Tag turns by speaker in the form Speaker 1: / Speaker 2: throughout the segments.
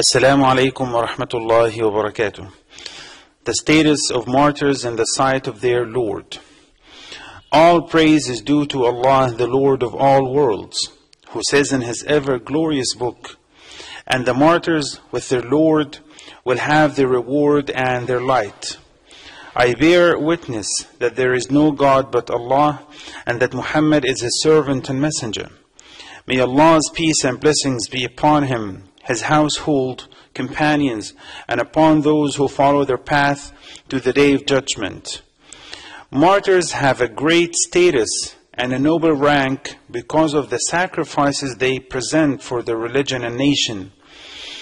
Speaker 1: Assalamu alaikum wa rahmatullahi wa barakatuh. The status of martyrs in the sight of their Lord. All praise is due to Allah, the Lord of all worlds, who says in His ever glorious book, And the martyrs with their Lord will have their reward and their light. I bear witness that there is no God but Allah, and that Muhammad is His servant and messenger. May Allah's peace and blessings be upon him, his household, companions, and upon those who follow their path to the day of judgment. Martyrs have a great status and a noble rank because of the sacrifices they present for their religion and nation.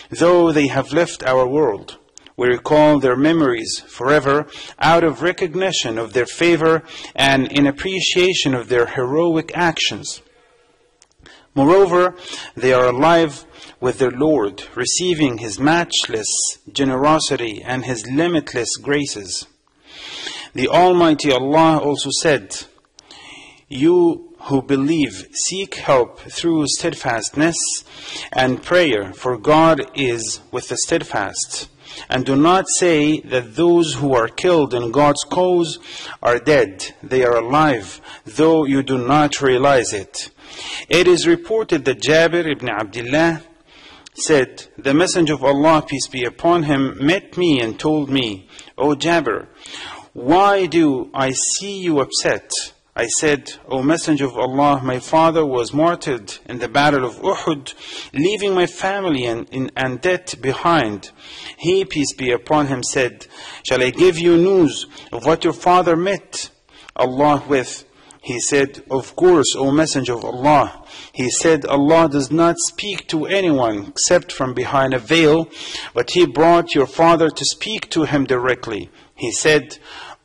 Speaker 1: Though they have left our world, we recall their memories forever out of recognition of their favor and in appreciation of their heroic actions. Moreover, they are alive with their Lord, receiving His matchless generosity and His limitless graces. The Almighty Allah also said, You who believe, seek help through steadfastness and prayer, for God is with the steadfast. And do not say that those who are killed in God's cause are dead. They are alive, though you do not realize it. It is reported that Jabir ibn Abdullah said, The Messenger of Allah, peace be upon him, met me and told me, O Jabir, why do I see you upset? I said, O Messenger of Allah, my father was martyred in the battle of Uhud, leaving my family and, in, and debt behind. He, peace be upon him, said, Shall I give you news of what your father met Allah with? He said, Of course, O Messenger of Allah. He said, Allah does not speak to anyone except from behind a veil, but He brought your father to speak to him directly. He said,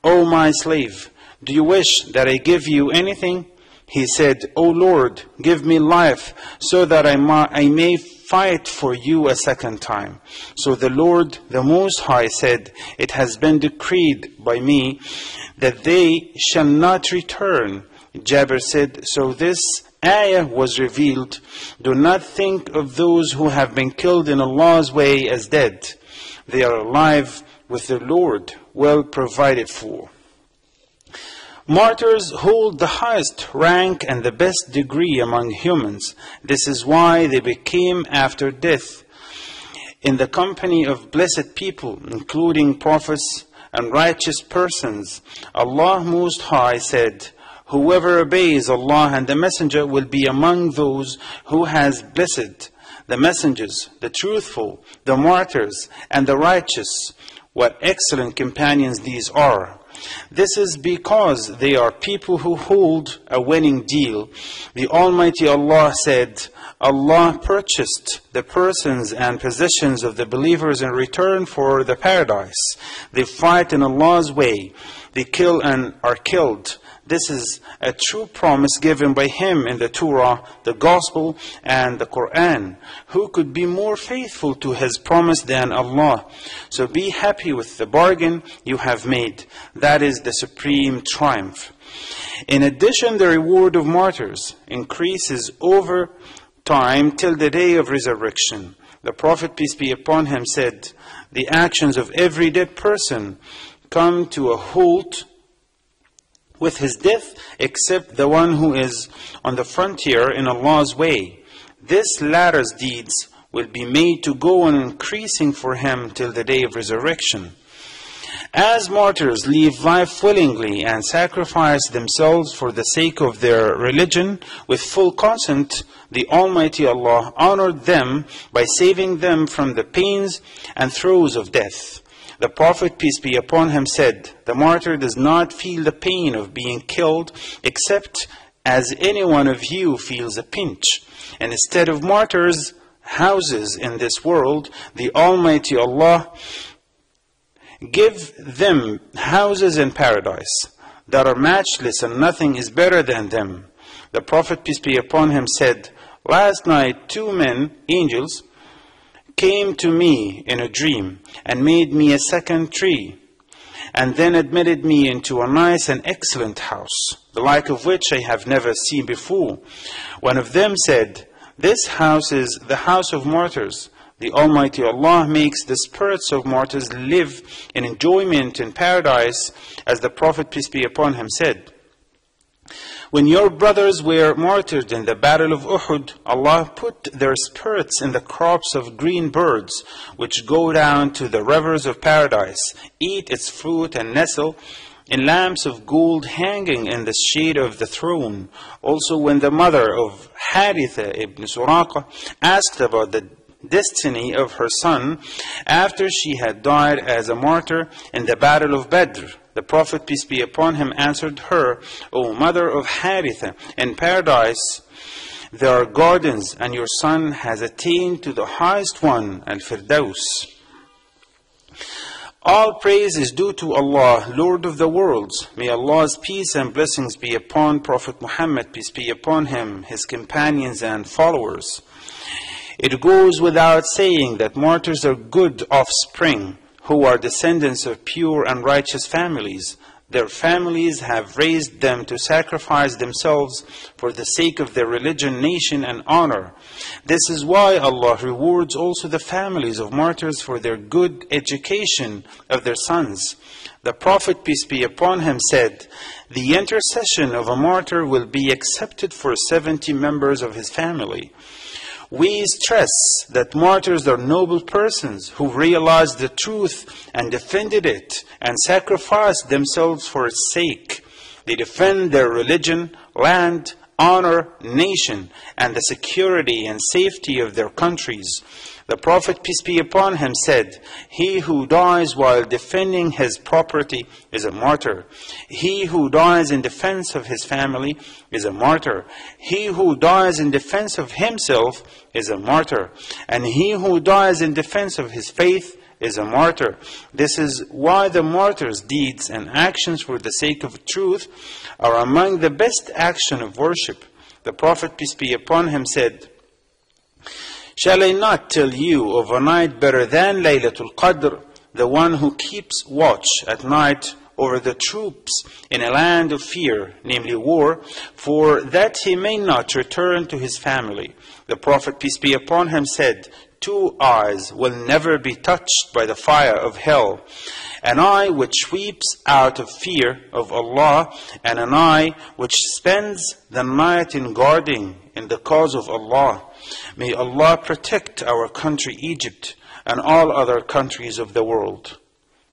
Speaker 1: O my slave, do you wish that I give you anything? He said, O Lord, give me life so that I, I may fight for you a second time. So the Lord, the Most High, said, It has been decreed by me that they shall not return. Jabir said, So this ayah was revealed. Do not think of those who have been killed in Allah's way as dead. They are alive with their Lord, well provided for. Martyrs hold the highest rank and the best degree among humans. This is why they became after death in the company of blessed people, including prophets and righteous persons. Allah Most High said, Whoever obeys Allah and the Messenger will be among those who has blessed the messengers, the truthful, the martyrs, and the righteous. What excellent companions these are. This is because they are people who hold a winning deal. The Almighty Allah said, Allah purchased the persons and possessions of the believers in return for the paradise. They fight in Allah's way. They kill and are killed. This is a true promise given by Him in the Torah, the Gospel, and the Quran. Who could be more faithful to His promise than Allah? So be happy with the bargain you have made. That is the supreme triumph. In addition, the reward of martyrs increases over time till the day of resurrection. The Prophet, peace be upon him, said, The actions of every dead person come to a halt with his death except the one who is on the frontier in Allah's way. This latter's deeds will be made to go on increasing for him till the day of resurrection. As martyrs leave life willingly and sacrifice themselves for the sake of their religion with full consent, the Almighty Allah honored them by saving them from the pains and throes of death. The Prophet, peace be upon him, said, The martyr does not feel the pain of being killed except as any one of you feels a pinch. And instead of martyrs' houses in this world, the Almighty Allah give them houses in paradise that are matchless and nothing is better than them. The Prophet, peace be upon him, said, Last night two men, angels, came to me in a dream and made me a second tree, and then admitted me into a nice and excellent house, the like of which I have never seen before. One of them said, This house is the house of martyrs. The Almighty Allah makes the spirits of martyrs live in enjoyment in paradise, as the Prophet, peace be upon him, said. When your brothers were martyred in the battle of Uhud, Allah put their spirits in the crops of green birds, which go down to the rivers of paradise, eat its fruit and nestle in lamps of gold hanging in the shade of the throne. Also, when the mother of Haritha ibn Suraqa asked about the destiny of her son after she had died as a martyr in the battle of Badr, the Prophet, peace be upon him, answered her, O mother of Haritha, in paradise there are gardens, and your son has attained to the highest one, Al Firdaus. All praise is due to Allah, Lord of the worlds. May Allah's peace and blessings be upon Prophet Muhammad, peace be upon him, his companions and followers. It goes without saying that martyrs are good offspring who are descendants of pure and righteous families. Their families have raised them to sacrifice themselves for the sake of their religion, nation, and honor. This is why Allah rewards also the families of martyrs for their good education of their sons. The Prophet, peace be upon him, said, The intercession of a martyr will be accepted for 70 members of his family. We stress that martyrs are noble persons who realized the truth and defended it and sacrificed themselves for its sake. They defend their religion, land, honor, nation, and the security and safety of their countries. The Prophet, peace be upon him, said, He who dies while defending his property is a martyr. He who dies in defense of his family is a martyr. He who dies in defense of himself is a martyr. And he who dies in defense of his faith is a martyr. This is why the martyr's deeds and actions for the sake of truth are among the best action of worship. The Prophet, peace be upon him, said, Shall I not tell you of a night better than Laylatul Qadr, the one who keeps watch at night over the troops in a land of fear, namely war, for that he may not return to his family. The Prophet, peace be upon him, said, Two eyes will never be touched by the fire of hell. An eye which weeps out of fear of Allah, and an eye which spends the night in guarding in the cause of Allah. May Allah protect our country Egypt and all other countries of the world.